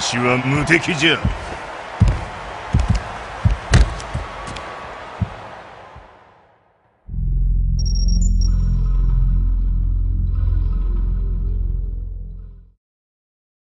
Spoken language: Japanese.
私しは無敵じゃ。